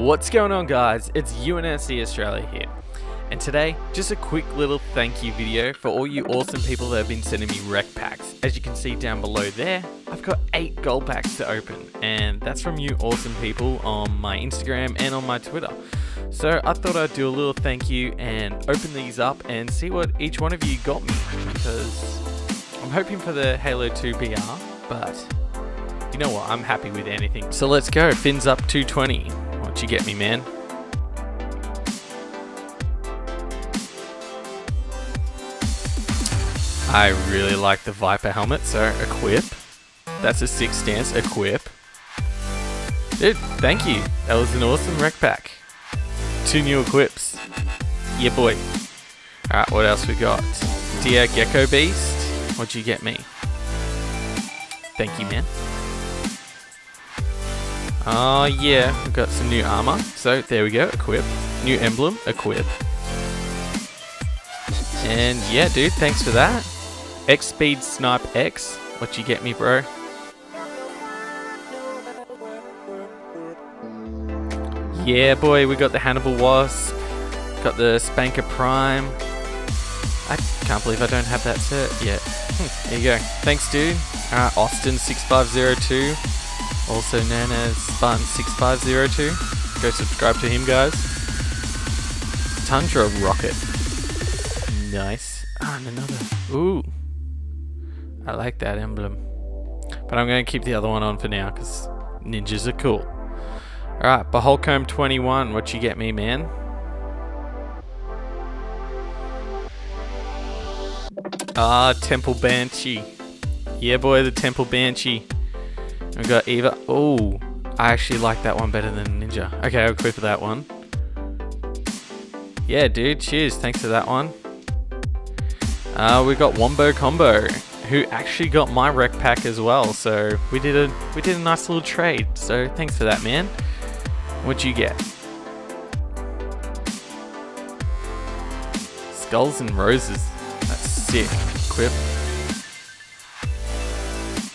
What's going on guys? It's UNSC Australia here. And today, just a quick little thank you video for all you awesome people that have been sending me REQ packs. As you can see down below there, I've got 8 gold packs to open. And that's from you awesome people on my Instagram and on my Twitter. So I thought I'd do a little thank you and open these up and see what each one of you got me. Because I'm hoping for the Halo 2 BR, but you know what, I'm happy with anything. So let's go, fins up 220. What you get me, man? I really like the Viper helmet, so equip. That's a six stance, equip. Dude, thank you. That was an awesome REQ pack. Two new equips. Yeah, boy. Alright, what else we got? Dear Gecko Beast. What'd you get me? Thank you, man. Oh yeah, we've got some new armor. So there we go, equip. New emblem, equip. And yeah, dude, thanks for that. X Speed Snipe X, what you get me, bro? Yeah, boy, we got the Hannibal Wasp, got the SPNKr Prime. I can't believe I don't have that set yet. There you go. Thanks, dude. Uh, Austin 6502 also known as Spartan6502. Go subscribe to him, guys. Tundra Rocket. Nice. Ah, and another. Ooh. I like that emblem. But I'm going to keep the other one on for now because ninjas are cool. Alright, Beholcomb 21. What you get me, man? Ah, Temple Banshee. Yeah, boy, the Temple Banshee. We got Eva. Oh, I actually like that one better than Ninja. Okay, I'll equip that one. Yeah, dude. Cheers. Thanks for that one. Uh, we got Wombo Combo, who actually got my REQ pack as well. So we did a we did a nice little trade. So thanks for that, man. What'd you get? Skulls and Roses. That's sick.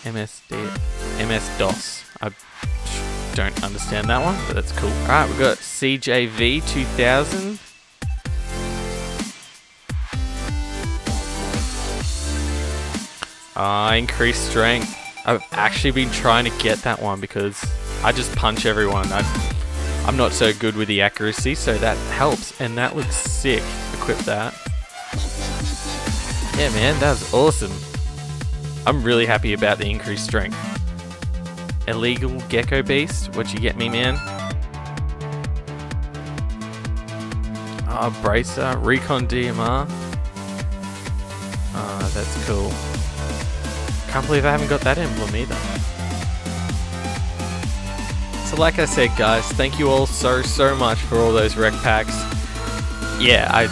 MSD. MS-DOS. I don't understand that one, but that's cool. Alright, we've got CJV 2000. Ah, uh, increased strength. I've actually been trying to get that one because I just punch everyone. I, I'm not so good with the accuracy, so that helps. And that looks sick. Equip that. Yeah, man, that was awesome. I'm really happy about the increased strength. Illegal Gecko Beast, what you get me, man? Ah, Bracer, Recon DMR. Ah, that's cool. Can't believe I haven't got that emblem either. So like I said guys, thank you all so so much for all those REQ packs. Yeah, I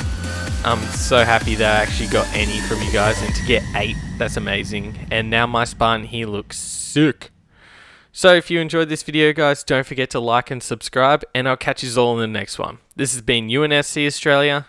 I'm so happy that I actually got any from you guys and to get 8, that's amazing. And now my Spartan here looks sick. So if you enjoyed this video guys, don't forget to like and subscribe and I'll catch you all in the next one. This has been UNSC Australia,